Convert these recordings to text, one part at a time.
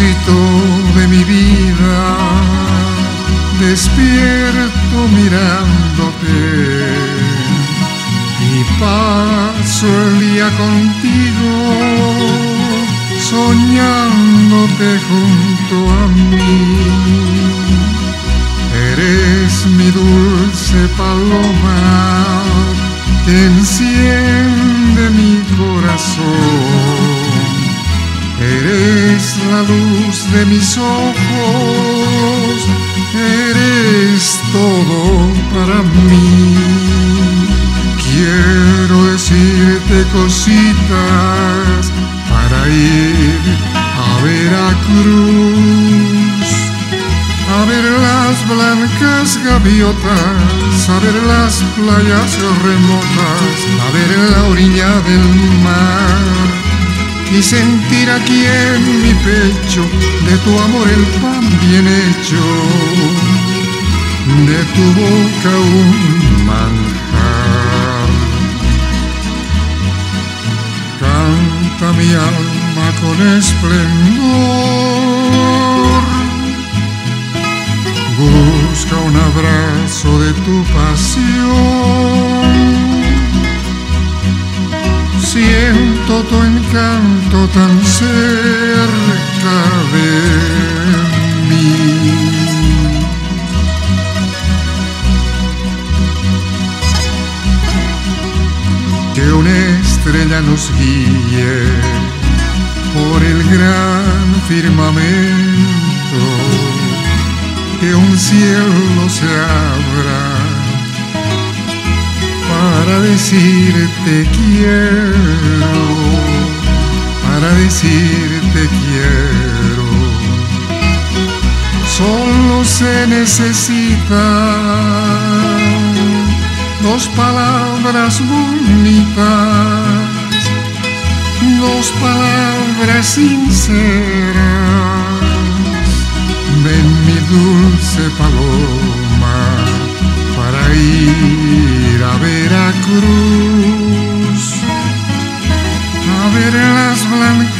propósito de mi vida, despierto mirándote y paso el día contigo, soñándote junto a mí. Eres mi dulce paloma que enciende mi corazón la luz de mis ojos, eres todo para mí. Quiero decirte cositas para ir a Veracruz, a ver las blancas gaviotas, a ver las playas remotas, a ver la orilla del mar y sentir aquí en mi pecho de tu amor el pan bien hecho, de tu boca un manjar. Canta mi alma con esplendor, busca un abrazo de tu pasión siento tu encanto tan cerca de mí. Que una estrella nos guíe por el gran firmamento, que un cielo se abra para decirte quiero, para decirte quiero. Solo se necesitan dos palabras bonitas, dos palabras sinceras.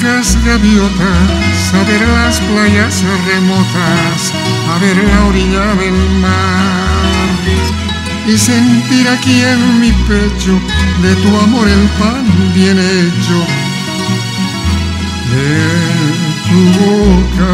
Blancas gaviotas, a ver las playas remotas, a ver la orilla del mar. Y sentir aquí en mi pecho de tu amor el pan bien hecho, de tu boca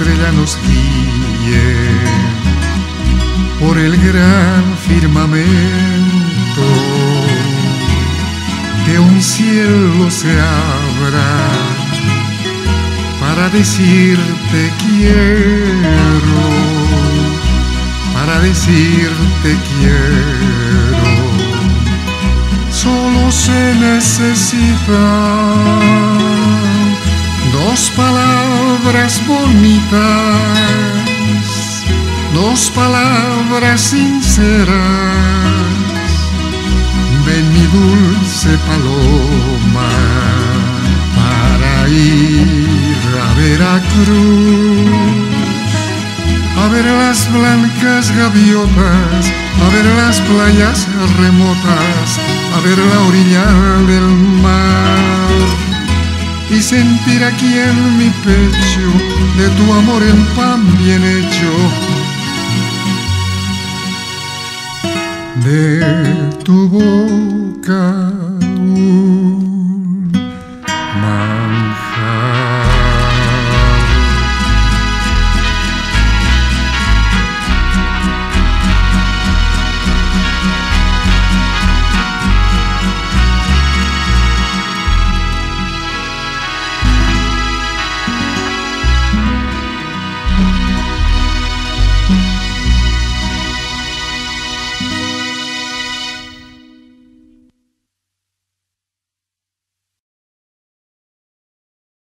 estrella nos guíe por el gran firmamento, que un cielo se abra para decirte quiero, para decirte quiero. Solo se necesita palabras bonitas, dos palabras sinceras. Ven mi dulce paloma para ir a Veracruz, a ver las blancas gaviotas, a ver las playas remotas, a ver la orilla sentir aquí en mi pecho de tu amor el pan bien hecho. De tu boca